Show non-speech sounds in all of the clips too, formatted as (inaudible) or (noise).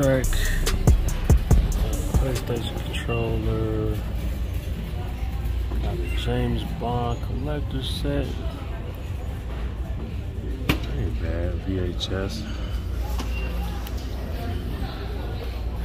soundtrack, PlayStation controller, James Bond collector set. Ain't bad, VHS.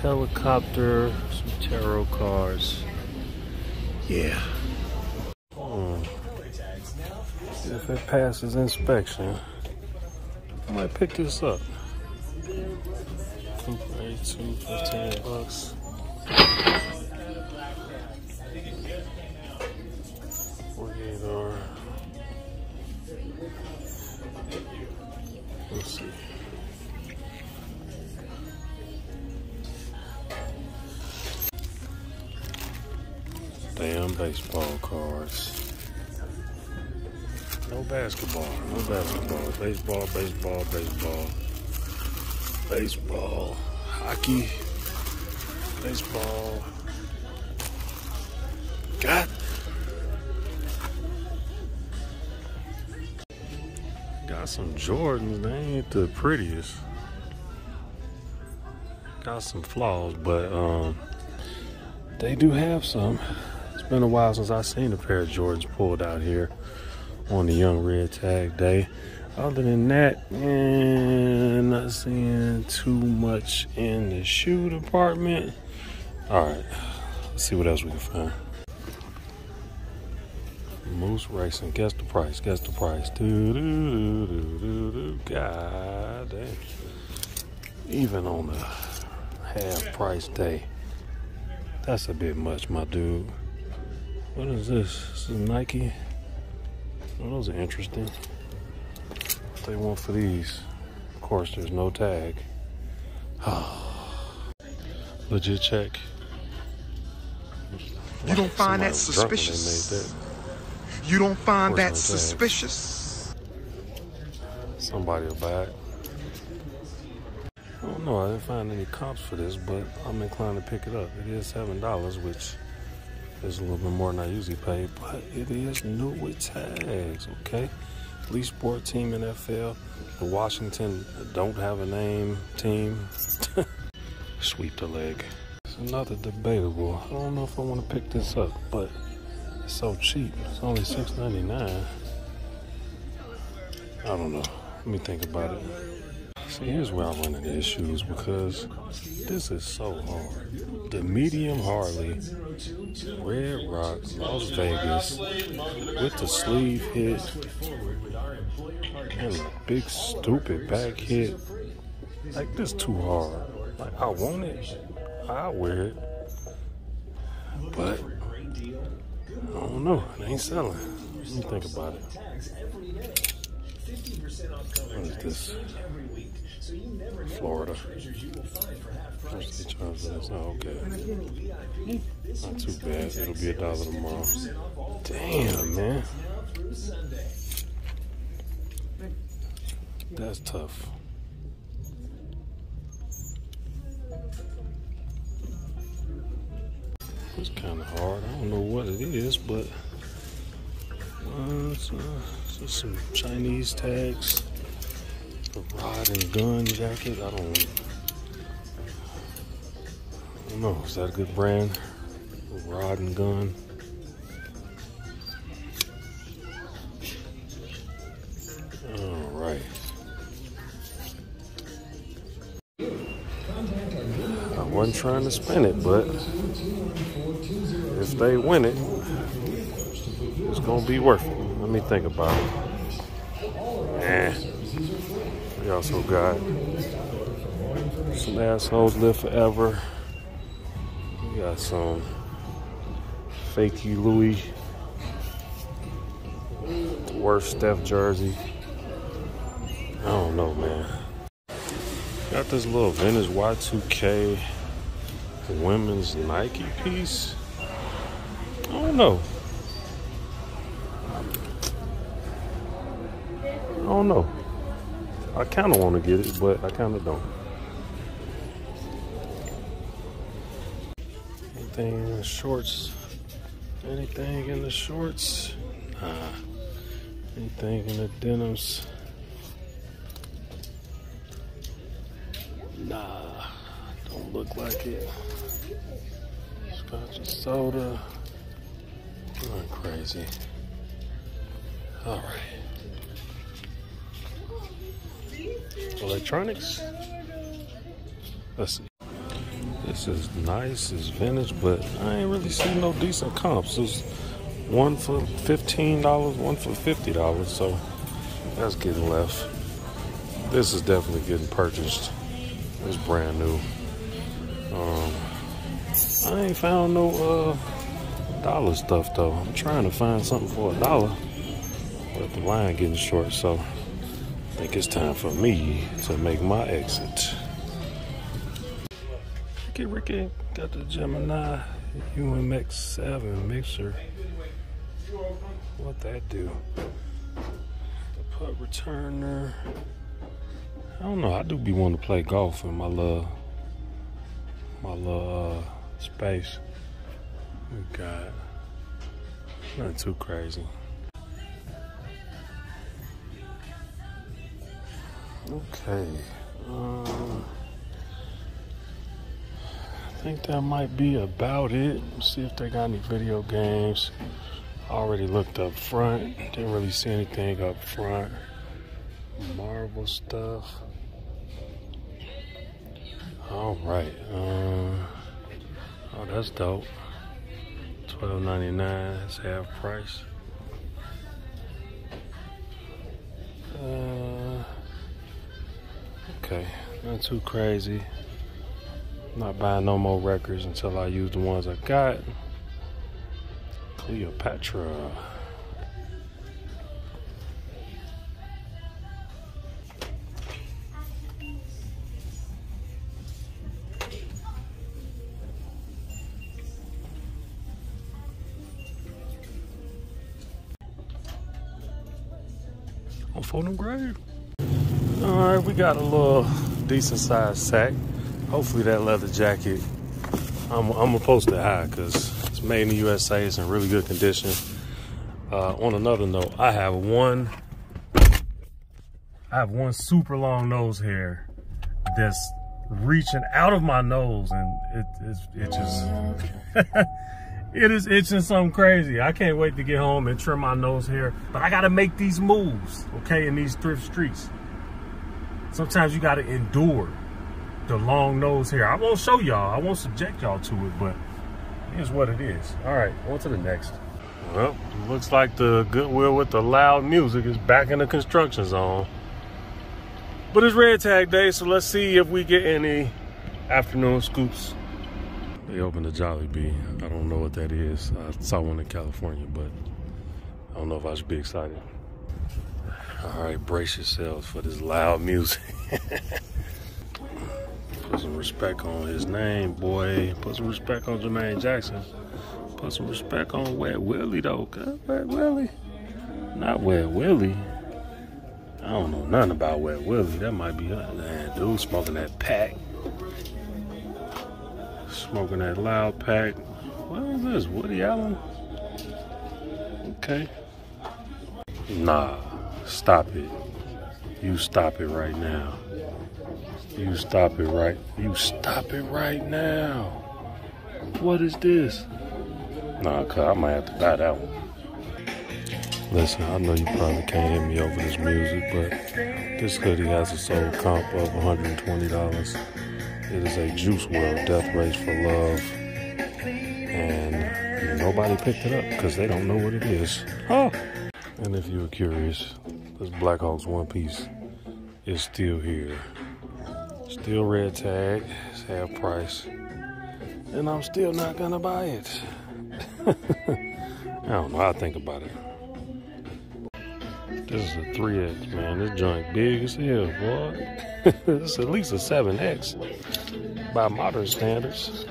Helicopter, some tarot cards. Yeah. Hmm. If it passes inspection, I might pick this up. Two for eight, two, 15 bucks. Let's see. Damn baseball cards. No basketball. No basketball. Baseball, baseball, baseball. Baseball. Hockey. Baseball. God. Got some Jordans. They ain't the prettiest. Got some flaws, but um, they do have some. It's been a while since I seen a pair of Jordans pulled out here on the Young Red Tag Day. Other than that, man, not seeing too much in the shoe department. All right, let's see what else we can find. Moose Racing, guess the price, guess the price. Doo, doo, doo, doo, doo. God damn. Even on the half price day, that's a bit much, my dude. What is this? This is Nike. Oh, those are interesting. What they want for these? Of course, there's no tag. (sighs) Legit check. You don't find that Somebody was drunk when they suspicious? made You don't find that no suspicious? Somebody will buy it. I don't know. I didn't find any comps for this, but I'm inclined to pick it up. It is seven dollars, which is a little bit more than I usually pay, but it is new with tags. Okay. Least sport team in NFL. The Washington don't have a name team. (laughs) Sweep the leg. It's another debatable. I don't know if I want to pick this up, but it's so cheap. It's only six ninety nine. I don't know. Let me think about it. See, here's where I run into issues because this is so hard. The medium Harley, Red Rock, Las Vegas, with the sleeve hit, the big stupid back hit. Like this too hard. Like I want it, I wear it, but I don't know. It ain't selling. Let me think about it. What is this? Florida. What's the charge for this? Oh, okay. Not too bad. It'll be a dollar tomorrow. Damn, man. That's tough. It's kind of hard. I don't know what it is, but it's, uh, it's just some Chinese tags. A rod and gun jacket. I don't, I don't know. Is that a good brand? Rod and gun. Trying to spin it, but if they win it, it's gonna be worth it. Let me think about it. Eh. We also got some assholes live forever. We got some fakey Louis, the worst Steph jersey. I don't know, man. Got this little vintage Y2K women's Nike piece. I don't know. I don't know. I kind of want to get it, but I kind of don't. Anything in the shorts? Anything in the shorts? Nah. Anything in the denims? Nah. Look like it. Scotch and soda. Going crazy. All right. Electronics. Let's see. This is nice, it's vintage, but I ain't really seen no decent comps. There's one for $15, one for $50, so that's getting left. This is definitely getting purchased. It's brand new. Um, I ain't found no uh, dollar stuff though. I'm trying to find something for a dollar, but the line getting short, so I think it's time for me to make my exit. Ricky Ricky got the Gemini UMX 7 mixer. What that do? The putt returner. I don't know. I do be wanting to play golf in my little, my little uh, space. We got nothing too crazy. Okay. Um, I think that might be about it. Let's see if they got any video games. I already looked up front. Didn't really see anything up front. Marvel stuff. All right. Uh, oh, that's dope. Twelve ninety nine. That's half price. Uh, okay, not too crazy. Not buying no more records until I use the ones I got. Cleopatra. On Fulton Grave. All right, we got a little decent sized sack. Hopefully that leather jacket, I'm, I'm gonna post it high because it's made in the USA. It's in really good condition. Uh, on another note, I have one, I have one super long nose hair that's reaching out of my nose and it, it's, it just, (laughs) it is itching something crazy. I can't wait to get home and trim my nose hair, but I gotta make these moves, okay, in these thrift streets. Sometimes you gotta endure the long nose hair. I won't show y'all. I won't subject y'all to it, but here's what it is. All right, on to the next. Well, looks like the Goodwill with the loud music is back in the construction zone. But it's red tag day, so let's see if we get any afternoon scoops. They opened a Jollibee. I don't know what that is. I saw one in California, but I don't know if I should be excited. All right, brace yourselves for this loud music. (laughs) Put some respect on his name, boy. Put some respect on Jermaine Jackson. Put some respect on Wet Willie, though. Wet Willie? Not Wet Willie. I don't know nothing about Wet Willie. That might be man, dude smoking that pack. Smoking that loud pack. What is this? Woody Allen? Okay. Nah, stop it. You stop it right now. You stop it right. You stop it right now. What is this? Nah, cuz I might have to buy that one. Listen, I know you probably can't hear me over this music, but this hoodie has a sold comp of $120. It is a Juice WRLD Death Race for Love. And nobody picked it up because they don't know what it is. Oh. And if you're curious, this Blackhawks One Piece is still here. Still red tag, it's half price. And I'm still not gonna buy it. (laughs) I don't know how I think about it. This is a 3X, man. This joint big as hell, boy. (laughs) it's at least a 7X by modern standards.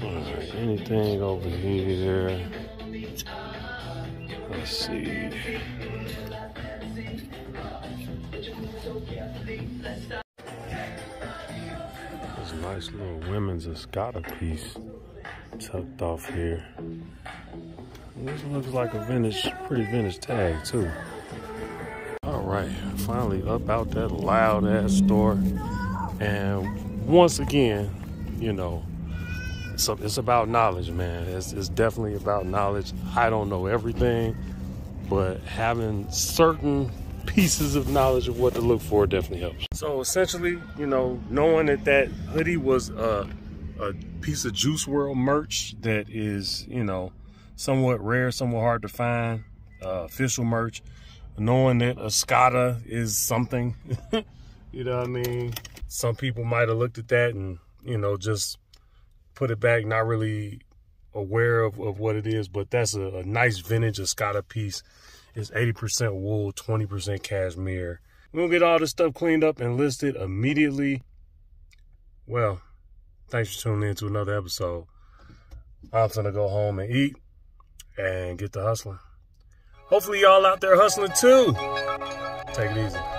Alright, anything over here? Let's see. This nice little women's Escada piece tucked off here. This looks like a vintage, pretty vintage tag too. All right, finally up out that loud ass store. And once again, you know, so it's about knowledge, man. It's, it's definitely about knowledge. I don't know everything, but having certain pieces of knowledge of what to look for definitely helps. So essentially, you know, knowing that that hoodie was a, a piece of Juice WRLD merch that is, you know, somewhat rare, somewhat hard to find, uh, official merch, knowing that Escada is something, (laughs) you know what I mean? Some people might have looked at that and, you know, just put it back, not really aware of, of what it is, but that's a, a nice vintage Escada piece. It's 80% wool, 20% cashmere. We'll get all this stuff cleaned up and listed immediately. Well, thanks for tuning in to another episode. I'm gonna go home and eat and get to hustling. Hopefully y'all out there hustling too. Take it easy.